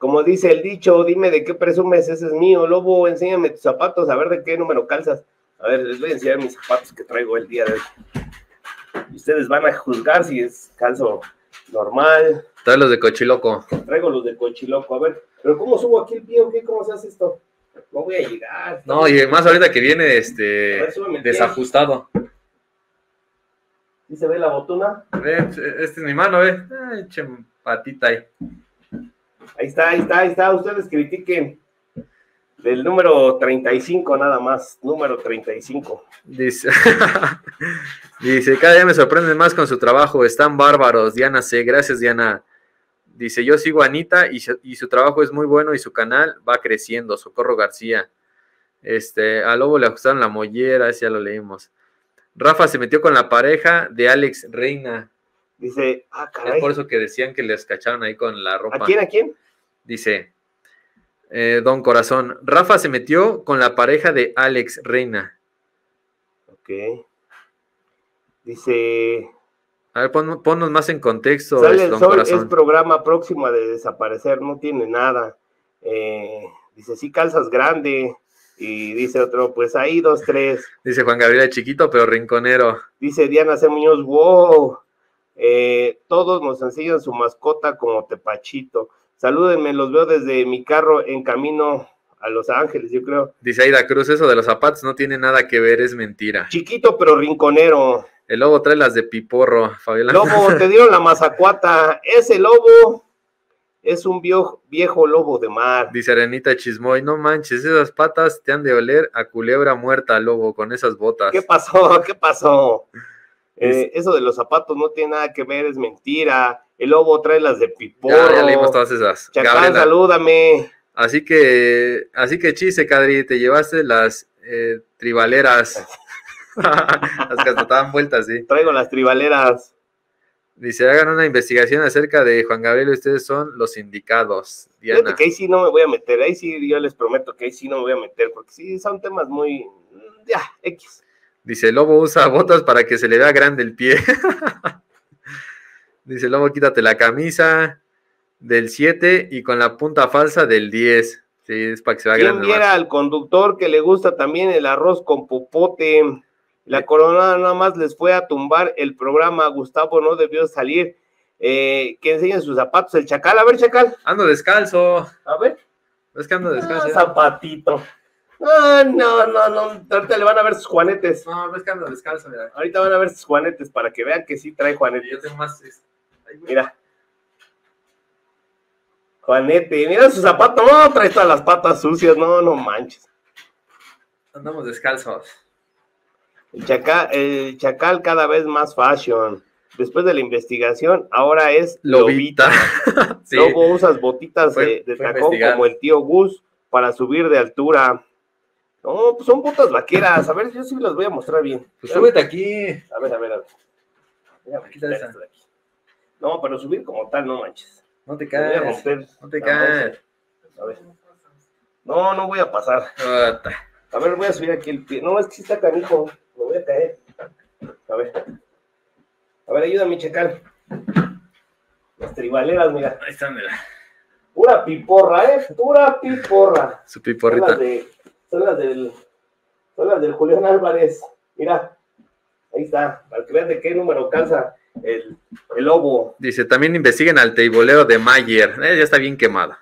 Como dice el dicho, dime de qué presumes, ese es mío. Lobo, enséñame tus zapatos, a ver de qué número calzas. A ver, les voy a enseñar mis zapatos que traigo el día de hoy. Ustedes van a juzgar si es calzo normal. Trae los de cochiloco. Traigo los de cochiloco. A ver, pero ¿cómo subo aquí el pie o qué? ¿Cómo se hace esto? No voy a llegar. No, y más ahorita que viene este ver, desajustado. ¿Sí se ve la botuna? Este es mi mano, ve. Ay, che, patita ahí. Ahí está, ahí está, ahí está. Ustedes critiquen. Del número 35 nada más. Número 35. Dice, dice, cada día me sorprenden más con su trabajo, están bárbaros, Diana C, gracias Diana. Dice, yo sigo a Anita y y su trabajo es muy bueno y su canal va creciendo, Socorro García. Este, a Lobo le ajustaron la mollera, ese ya lo leímos. Rafa se metió con la pareja de Alex Reina. Dice, ah, Es caray. por eso que decían que les cacharon ahí con la ropa. ¿A quién, a quién? Dice, eh, Don Corazón, Rafa se metió con la pareja de Alex Reina. Ok. Dice, A ver, pon- ponnos más en contexto, Sale el Don sol, Corazón. es programa próximo de desaparecer, no tiene nada. Eh, dice, sí, calzas grande. Y dice otro, pues ahí dos, tres. Dice Juan Gabriel, chiquito pero rinconero. Dice Diana C. Muñoz, wow. Eh, todos nos enseñan su mascota como Tepachito. Salúdenme, los veo desde mi carro en camino a Los Ángeles, yo creo. Dice Aida Cruz, eso de los zapatos no tiene nada que ver, es mentira. Chiquito pero rinconero. El lobo trae las de piporro, Fabiola. Lobo, te dieron la mazacuata. Ese lobo es un viejo, viejo lobo de mar. Dice Arenita Chismoy, no manches, esas patas te han de oler a culebra muerta, lobo, con esas botas. ¿Qué pasó? ¿Qué pasó? Eh, eso de los zapatos no tiene nada que ver, es mentira. El lobo trae las de piporro. Ya, ya leímos todas esas. Gabriela. salúdame. Así que, así que chiste, Cadri, te llevaste las eh, tribaleras. las que hasta daban vueltas, sí. Traigo las tribaleras. Dice, hagan una investigación acerca de Juan Gabriel y ustedes son los indicados. Fíjate Diana. que ahí sí no me voy a meter. Ahí sí yo les prometo que ahí sí no me voy a meter. Porque sí son temas muy. Ya, X. Dice, Lobo usa botas para que se le vea grande el pie. Dice, Lobo, quítate la camisa del 7 y con la punta falsa del 10. Sí, es para que se vea ¿Quién grande. viera al conductor que le gusta también el arroz con popote? La Eh. corona nada más les fue a tumbar el programa. Gustavo no debió salir. Eh, que enseñen sus zapatos. El chacal, a ver, chacal. Ando descalzo. A ver. Es que ando Ah, descalzo. ya. zapatito. Ah, no, no, no. Ahorita le van a ver sus juanetes. No, es que ando descalzo, mira. Ahorita van a ver sus juanetes para que vean que sí trae Yo juanetes. tengo más. es- Ay, güey. Mira. Juanete, mira su zapato. No, trae todas las patas sucias. No, no manches. Andamos descalzos. El chacal, el chacal cada vez más fashion. Después de la investigación, ahora es Lobita. sí. Lobo usas botitas Fue- de, de fue tacón como el tío Gus para subir de altura. No, pues son botas vaqueras. A ver, yo sí las voy a mostrar bien. Pues súbete aquí. A ver, a ver, a ver. Déjame Aquí está esto de aquí. No, pero subir como tal, no manches. No te Me voy a caes. romper. No te caes. A ver. No, no voy a pasar. A ver, voy a subir aquí el pie. No, es que sí está canijo. Me voy a caer. A ver. A ver, ayúdame, checar. Las tribaleras, mira. Ahí está, mira. Pura piporra, ¿eh? Pura piporra. Su piporrita. las, de, son las del. Son las del Julián Álvarez. Mira. Ahí está. Para que vean de qué número calza el, el lobo. Dice, también investiguen al teibolero de Mayer. Eh, ya está bien quemada.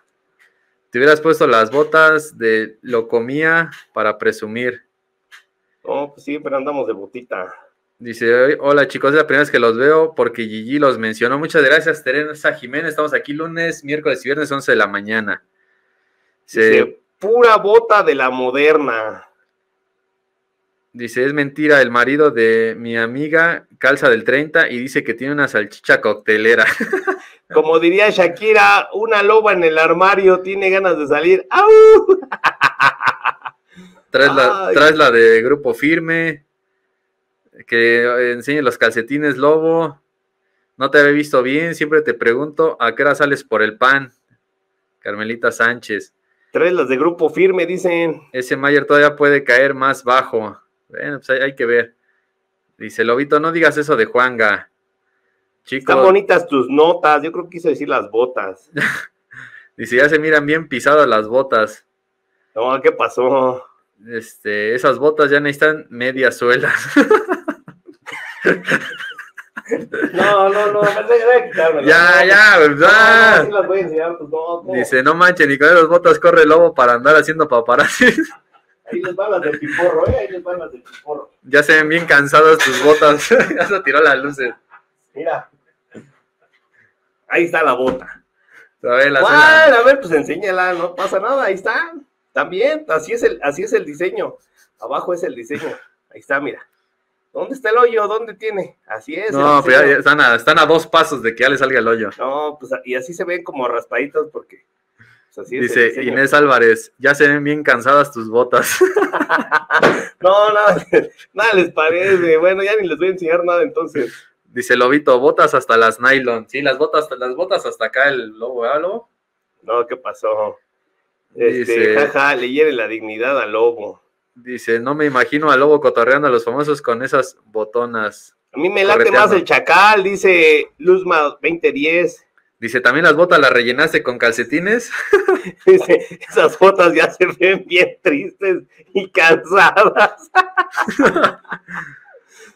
Te hubieras puesto las botas de lo comía para presumir. No, pues sí, pero andamos de botita. Dice, hola chicos, es la primera vez que los veo porque Gigi los mencionó. Muchas gracias, Teresa Jiménez. Estamos aquí lunes, miércoles y viernes, 11 de la mañana. Dice, Dice, pura bota de la moderna. dice, es mentira, el marido de mi amiga calza del 30 y dice que tiene una salchicha coctelera. Como diría Shakira, una loba en el armario tiene ganas de salir. ¡Au! Traes la, traes la de grupo firme. Que enseñe los calcetines lobo. No te había visto bien. Siempre te pregunto a qué hora sales por el pan. Carmelita Sánchez. Tres las de grupo firme, dicen. Ese Mayer todavía puede caer más bajo. Bueno, pues hay, hay que ver. Dice Lobito, no digas eso de Juanga. Están Chicos, bonitas tus notas. Yo creo que quiso decir las botas. Dice, ya se miran bien pisadas las botas. No, ¿qué pasó? Este, esas botas ya necesitan media suela. No, no, no, quitarme. ya, ya, ¿verdad? No, no, sí las voy a enseñar, pues no. Dice, no manchen, ni con esas botas corre el lobo para andar haciendo paparazzi. Ahí les van las de piporro, ¿eh? Ahí les van las de piporro. ya se ven bien cansadas tus botas. ya se tiró las luces. Mira. Ahí está la bota. A ver, la suela. ¿Cuál? A ver, pues enséñala, no pasa nada, ahí está. También, así es el, así es el diseño. Abajo es el diseño. Ahí está, mira. ¿Dónde está el hoyo? ¿Dónde tiene? Así es. No, pero ya, diseño. ya están, a, están a dos pasos de que ya le salga el hoyo. No, pues y así se ven como raspaditos porque. pues, así Dice. Inés Álvarez, ya se ven bien cansadas tus botas. No, nada, nada les parece. Bueno, ya ni les voy a enseñar nada entonces. Dice Lobito, botas hasta las nylon. Sí, las botas, las botas hasta acá el lobo, ¿verdad, lobo? No, ¿qué pasó? Este, Dice- jaja, le hieren la dignidad al lobo. Dice, no me imagino al lobo cotorreando a los famosos con esas botonas. A mí me late más el chacal, dice Luzma 2010. Dice, ¿también las botas las rellenaste con calcetines? Dice, esas fotos ya se ven bien tristes y cansadas.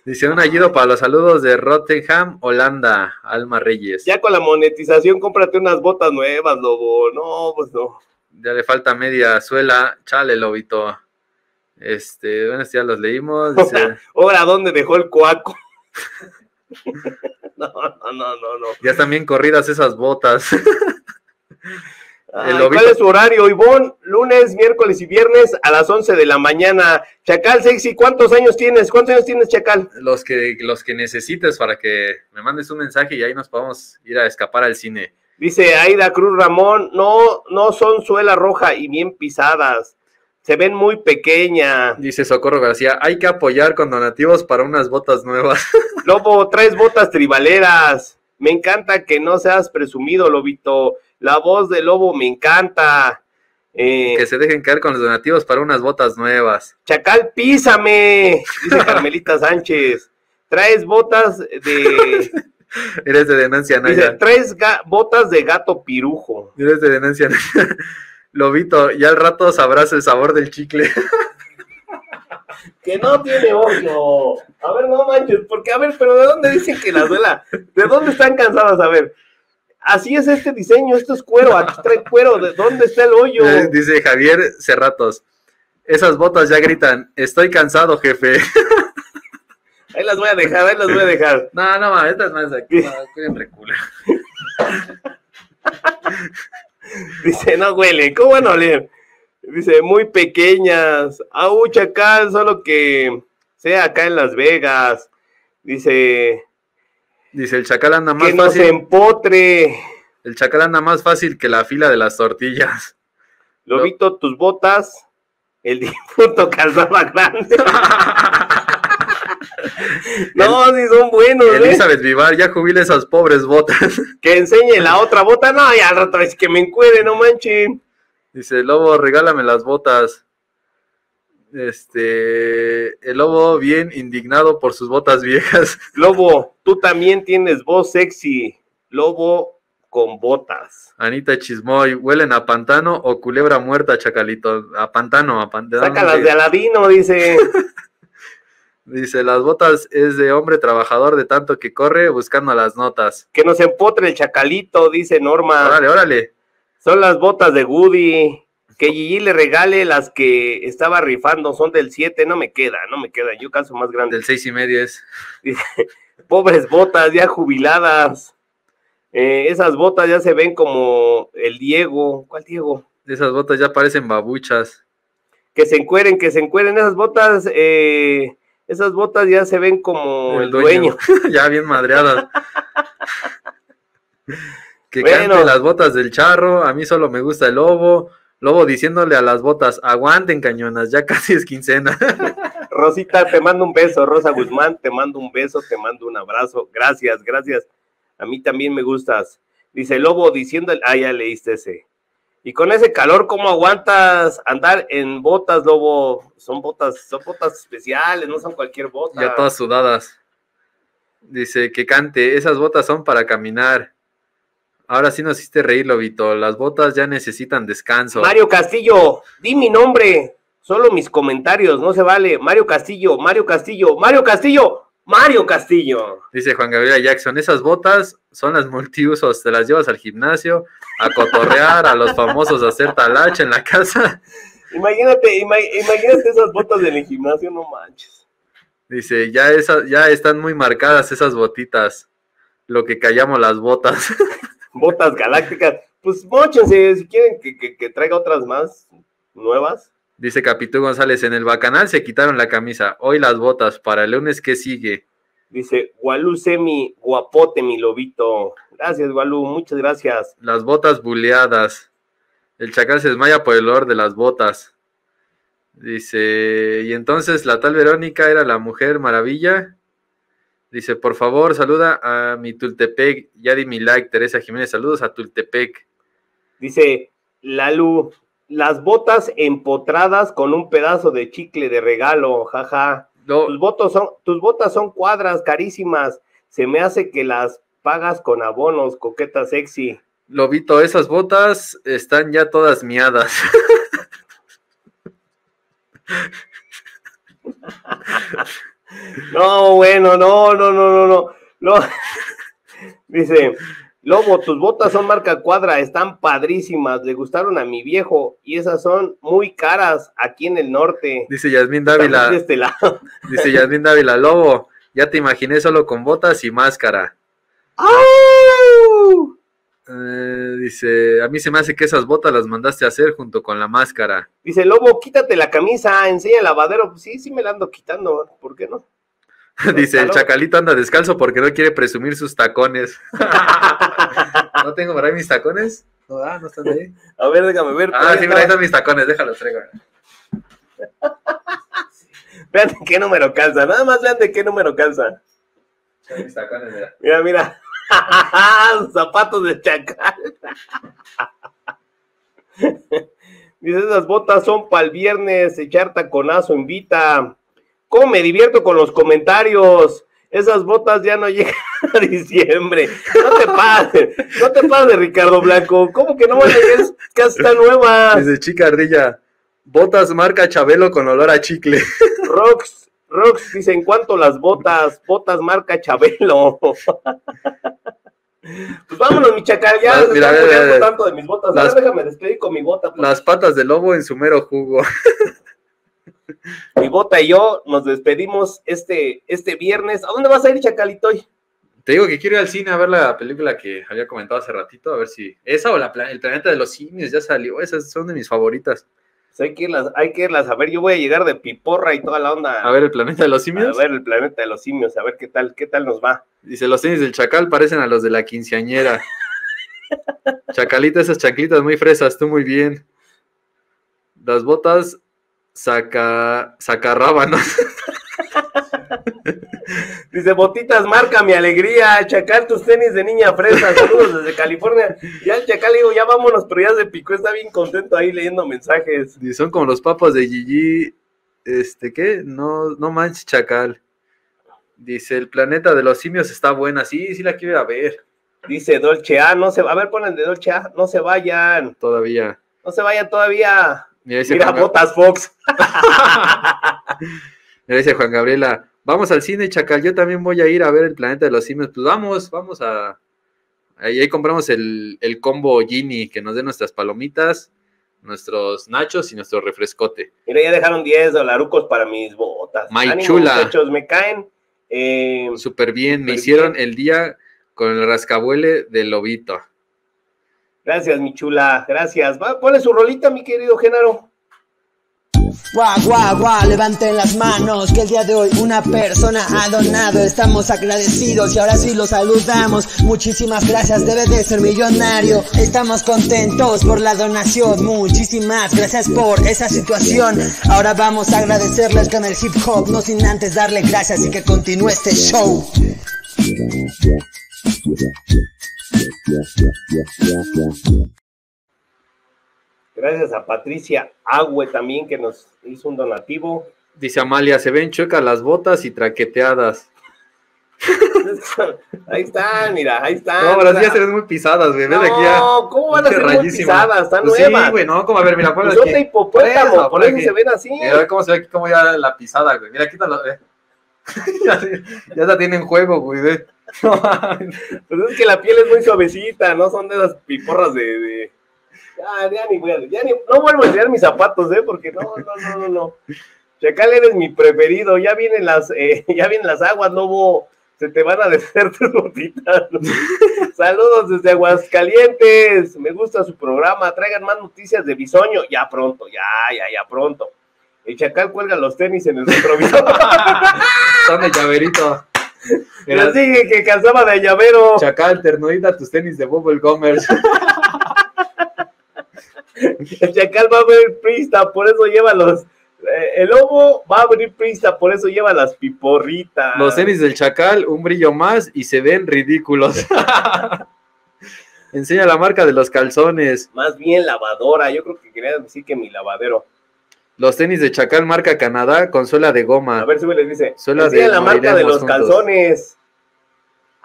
Dice, un ayudo para los saludos de Rotterdam, Holanda, Alma Reyes. Ya, Ya con la monetización, cómprate unas botas nuevas, lobo. No, pues no. le falta media suela. Chale, Lobito. Este, bueno, ya los leímos. Dice, ahora, ¿dónde dejó el cuaco? No, no, no, no, no. ya están bien corridas esas botas. Ay. ¿Cuál es su horario, Ivonne? Lunes, miércoles y viernes a las 11 de la mañana. Chacal Sexy, ¿cuántos años tienes? ¿Cuántos años tienes, Chacal? los que, los que necesites para que me mandes un mensaje y ahí nos podamos ir a escapar al cine. Dice Aida Cruz Ramón, no, no son suela roja y bien pisadas. Se ven muy pequeña. Dice Socorro García, hay que apoyar con donativos para unas botas nuevas. Lobo, traes botas tribaleras. Me encanta que no seas presumido, Lobito. La voz de Lobo me encanta. Eh, que se dejen caer con los donativos para unas botas nuevas. Chacal, písame, dice Carmelita Sánchez. Traes botas de. Eres de denuncia, Dice, Naya. traes ga- botas de gato pirujo. Eres de denuncia, Naya. Lobito, ya al rato sabrás el sabor del chicle. Que no tiene hoyo. A ver, no manches, porque a ver, pero ¿de dónde dicen que la duela? ¿De dónde están cansadas? A ver. Así es este diseño, esto es cuero, aquí trae cuero, ¿de dónde está el hoyo? Eh, Dice Javier Cerratos. Esas botas ya gritan, estoy cansado, jefe. Ahí las voy a dejar, ahí las voy a dejar. No, no, estas más aquí. No, culo. Dice, no huele, ¿cómo van a oler? Dice, muy pequeñas. Au, chacal, solo que sea acá en Las Vegas. Dice, Dice, el chacal anda más que no se fácil. empotre. El chacal anda más fácil que la fila de las tortillas. Lobito, tus botas. El difunto calzaba grande. No, si son buenos, ¿eh? Elizabeth Vivar, ya jubila esas pobres botas. Que enseñe la otra bota. No, ya al rato es que me encuere, no manchen. Dice, Lobo, regálame las botas. Este, el lobo bien indignado por sus botas viejas. Lobo, tú también tienes voz sexy. Lobo con botas. Anita Chismoy, ¿huelen a pantano o culebra muerta, chacalito? A pantano, a pantano. Sácalas de Aladino, dice. Dice, las botas es de hombre trabajador de tanto que corre buscando las notas. Que nos empotre el chacalito, dice Norma. Órale, órale. Son las botas de Woody. Que Gigi le regale las que estaba rifando. Son del 7, no me queda, no me queda. Yo caso más grande. Del seis y medio es. Pobres botas ya jubiladas. Eh, esas botas ya se ven como el Diego. ¿Cuál Diego? Esas botas ya parecen babuchas. Que se encueren, que se encueren. Esas botas, eh, esas botas ya se ven como el, dueño. ya bien madreadas. que Bueno. cante las botas del charro. A mí solo me gusta el lobo. Lobo diciéndole a las botas, aguanten cañonas, ya casi es quincena. Rosita, te mando un beso. Rosa Guzmán, te mando un beso, te mando un abrazo. Gracias, gracias. A mí también me gustas. Dice Lobo diciendo, ah, ya leíste ese. Y con ese calor, ¿cómo aguantas andar en botas, Lobo? Son botas, son botas especiales, no son cualquier bota. ya todas sudadas. Dice que cante, esas botas son para caminar. Ahora sí nos hiciste reír, Lobito. Las botas ya necesitan descanso. Mario Castillo, di mi nombre. Solo mis comentarios, no se vale. Mario Castillo, Mario Castillo, Mario Castillo, Mario Castillo. Dice Juan Gabriel Jackson, esas botas son las multiusos, te las llevas al gimnasio, a cotorrear, a los famosos a hacer talacha en la casa. Imagínate, ima- imagínate esas botas en el gimnasio, no manches. Dice, ya, esa- ya están muy marcadas esas botitas, lo que callamos las botas. Botas galácticas. Pues mochense, si quieren que, que- que traiga otras más nuevas. Dice Capitú González, en el bacanal se quitaron la camisa, hoy las botas, para el lunes, ¿qué sigue? Dice, Gualú Semi, guapote, mi lobito. Gracias, Gualú, muchas gracias. Las botas buleadas. El chacal se desmaya por el olor de las botas. Dice, y entonces la tal Verónica era la mujer maravilla. Dice, por favor, saluda a mi Tultepec. Ya di mi like, Teresa Jiménez. Saludos a Tultepec. Dice, Lalu, las botas empotradas con un pedazo de chicle de regalo, jaja. No, Tus, botas son, tus botas son cuadras carísimas. Se me hace que las pagas con abonos, coqueta sexy. Lobito, esas botas están ya todas miadas. No, bueno, no, no, no, no, no. no. Dice, Lobo, tus botas son marca cuadra, están padrísimas, le gustaron a mi viejo y esas son muy caras aquí en el norte. Dice Yasmín También de Dávila. este lado. Dice Yasmín Dávila, Lobo, ya te imaginé solo con botas y máscara. ¡Au! Eh, dice, a mí se me hace que esas botas las mandaste a hacer junto con la máscara. Dice, Lobo, quítate la camisa, enseña el lavadero. Pues sí, sí me la ando quitando, ¿por qué no? Dice, el chacalito anda descalzo porque no quiere presumir sus tacones. ¿No tengo por ahí mis tacones? No, ah, no están ahí. A ver, déjame ver. Ah, sí, mira, ahí está. están mis tacones, déjalos traigo. Vean de qué número calza, nada más vean de qué número calza. Mis tacones, mira. Mira, mira. Zapatos de chacal. Dice, esas botas son para el viernes, echar taconazo, invita. ¿Cómo me divierto con los comentarios? Esas botas ya no llegan a diciembre. No te pases, no te pases, Ricardo Blanco. ¿Cómo que no van a llegar? Está nueva. Dice Chica Ardilla, botas marca Chabelo con olor a chicle. Rox, Rox dice, ¿en cuánto las botas? Botas marca Chabelo. Pues vámonos, mi chacal, ya se mira, tanto de mis botas. Las- déjame despedir con mi bota. pues. Las patas de lobo en su mero jugo. Mi bota y yo nos despedimos este, este viernes. ¿A dónde vas a ir, chacalitoy? Te digo que quiero ir al cine a ver la película que había comentado hace ratito, a ver si... Esa o la, el planeta de los simios ya salió, esas son de mis favoritas. Pues hay que irlas, hay que irlas a ver. Yo voy a llegar de piporra y toda la onda. A ver, el planeta de los simios. A ver el planeta de los simios, a ver qué tal, qué tal nos va. Dice, los tenis del chacal parecen a los de la quinceañera. Chacalita, esas chanclitas muy fresas, tú muy bien. Las botas saca, sacarrábanos. Dice, botitas, marca mi alegría. Chacal, tus tenis de niña fresa. Saludos desde California. Ya el chacal, digo, ya vámonos, pero ya se picó. Está bien contento ahí leyendo mensajes. Y son como los papas de Gigi. Este, ¿qué? No, no manches, chacal. Dice, el planeta de los simios está buena. Sí, sí la quiero ir a ver Dice Dolce A, no se a ver, ponen de Dolce A, no se vayan, todavía. no se vayan todavía. Mira, botas Fox. mira, dice Juan Gabriela, vamos al cine, chacal. Yo también voy a ir a ver el planeta de los simios. Pues vamos, vamos a... Ahí, ahí compramos el, el combo Gini, que nos dé nuestras palomitas, nuestros nachos y nuestro refrescote. Mira, ya dejaron 10 dolarucos para mis botas. Ánimo, chula. me caen. Eh, Súper bien, me hicieron bien. el día con el rascabuele del lobito. Gracias, mi chula, gracias. Va, ponle su rolita, mi querido Genaro. Guau, guau, guau, levanten las manos, que el día de hoy una persona ha donado, estamos agradecidos y ahora sí lo saludamos, muchísimas gracias, debe de ser millonario, estamos contentos por la donación, muchísimas gracias por esa situación, ahora vamos a agradecerles con el hip hop, no sin antes darle gracias y que continúe este show. Gracias a Patricia Agüe también que nos hizo un donativo. Dice Amalia, se ven chuecas las botas y traqueteadas. ahí están, mira, ahí están. No, pero sí ya se ven muy pisadas, güey. No, aquí. ¿cómo van a ser muy pisadas? Están Pues sí, nuevas. güey, no, como a ver, mira, Pues son aquí. hipopótamo, Por por eso se ven así. Mira, cómo se ve aquí, cómo ya la pisada, güey. Mira, quítalo, ve. ya, ya la tienen juego, güey, ve. No. Pues es que la piel es muy suavecita, no son de esas piporras de. de- Ya, ya ni ya ni- no vuelvo a enseñar mis zapatos, ¿eh? Porque no, no, no, no, no. Chacal, eres mi preferido. Ya vienen las, eh, ya vienen las aguas, lobo. Se te van a deshacer tus botitas. Saludos desde Aguascalientes. Me gusta su programa. Traigan más noticias de Bisoño. Ya pronto, ya, ya, ya pronto. El Chacal cuelga los tenis en el retrovisor. Son de llaverito. Les dije que calzaba de llavero. Chacal, ternudita, tus tenis de Bubble Gummers. El chacal va a abrir prista, por eso lleva los. eh, el lobo va a abrir prista, por eso lleva las piporritas. Los tenis del Chacal, un brillo más y se ven ridículos. Enseña la marca de los calzones. Más bien lavadora. Yo creo que quería decir que mi lavadero. Los tenis de Chacal, marca Canadá, con suela de A goma. ver si me les dice. Suela de la marca de los juntos. calzones.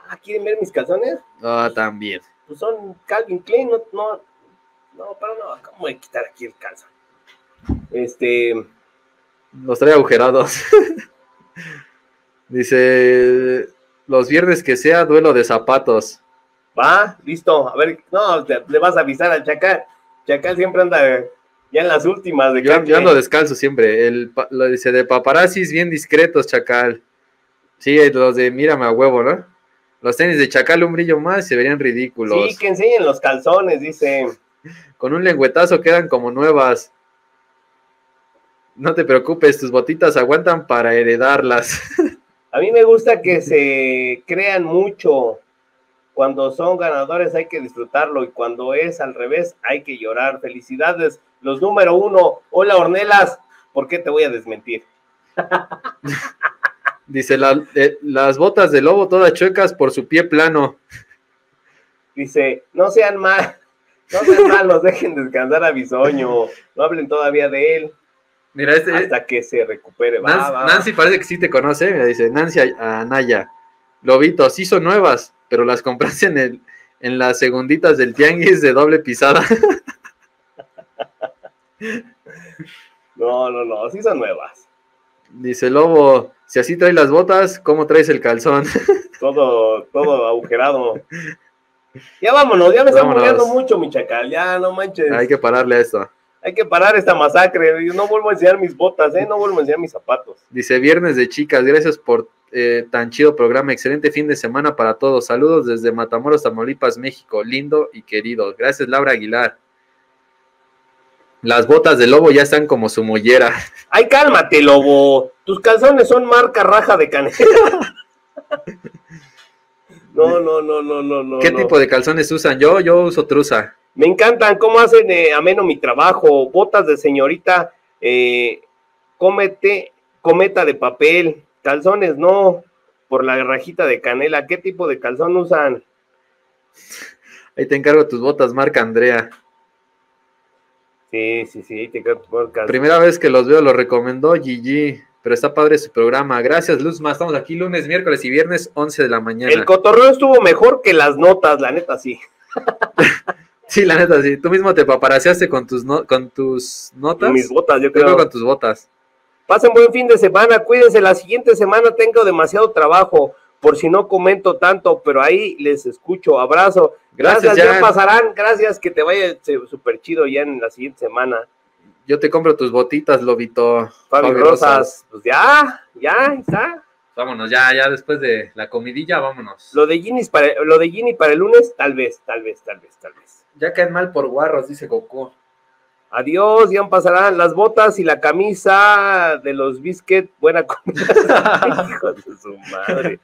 Ah, ¿quieren ver mis calzones? Ah, también. Pues son Calvin Klein, no, no, no, pero no, ¿cómo voy a quitar aquí el calzón? Este, Los trae agujerados. Dice, los viernes que sea duelo de zapatos. va, listo, a ver, no, te- le vas a avisar al Chacal. Chacal siempre anda ya en las últimas de Yo, yo ando descalzo siempre. El, lo dice de paparazzis bien discretos, Chacal. Sí, los de mírame a huevo, ¿no? Los tenis de Chacal, un brillo más, se verían ridículos. Sí, que enseñen los calzones, dice. Con un lengüetazo quedan como nuevas. No te preocupes, tus botitas aguantan para heredarlas. A mí me gusta que se crean mucho. Cuando son ganadores hay que disfrutarlo y cuando es al revés hay que llorar. Felicidades, los número uno. Hola, Ornelas. ¿Por qué te voy a desmentir? Dice, "La- eh, las botas de lobo todas chuecas por su pie plano. Dice, no sean mal, no sean malos, dejen descansar a Bisoño. No hablen todavía de él Mira, este, hasta que se recupere. Va, Nancy, va, va. Nancy parece que sí te conoce. Mira, dice Nancy a- Anaya. Lobito, sí son nuevas, pero las compraste en, el, en las segunditas del tianguis de doble pisada. No, no, no, sí son nuevas. Dice Lobo, si así traes las botas, ¿cómo traes el calzón? Todo, todo agujerado. Ya vámonos, ya me están Vámonos. muriendo mucho, mi chacal. Ya, no manches. Hay que pararle a esto. Hay que parar esta masacre. Yo no vuelvo a enseñar mis botas, ¿eh? No vuelvo a enseñar mis zapatos. Dice Viernes de Chicas, gracias por eh, tan chido programa. Excelente fin de semana para todos. Saludos desde Matamoros, Tamaulipas, México. Lindo y querido. Gracias, Laura Aguilar. Las botas de lobo ya están como su mollera. Ay, cálmate, lobo. Tus calzones son marca raja de canela. No, no, no, no, no, no. ¿Qué no. tipo de calzones usan? Yo, yo uso truza. Me encantan cómo hacen eh, ameno mi trabajo. Botas de señorita, eh, cómete, cometa de papel, calzones no, por la rajita de canela. ¿Qué tipo de calzón usan? Ahí te encargo tus botas, marca Andrea. Sí, sí, sí, te quedas por calzón. Primera vez que los veo, lo recomendó Gigi. Pero está padre su programa. Gracias, Luzma. Estamos aquí lunes, miércoles y viernes, 11 de la mañana. El cotorreo estuvo mejor que las notas, la neta, sí. Sí, la neta, sí. Tú mismo te paparaseaste con tus, no- con tus notas. Mis botas, yo Yo creo creo. con tus botas. Pasen buen fin de semana, cuídense. La siguiente semana tengo demasiado trabajo, por si no comento tanto, pero ahí les escucho. Abrazo. Gracias, Gracias, ya pasarán. Gracias, que te vaya súper chido ya en la siguiente semana. Yo te compro tus botitas, Lobito. Fabi Rosas, pues ya, ya ahí está. Vámonos, ya, ya después de la comidilla, vámonos. Lo de Ginny para, lo de Ginny para el lunes, tal vez, tal vez, tal vez, tal vez. Ya caen mal por guarros, dice Goku. Adiós, ya pasarán las botas y la camisa de los biscuits. Buena comida. Hijos de su madre.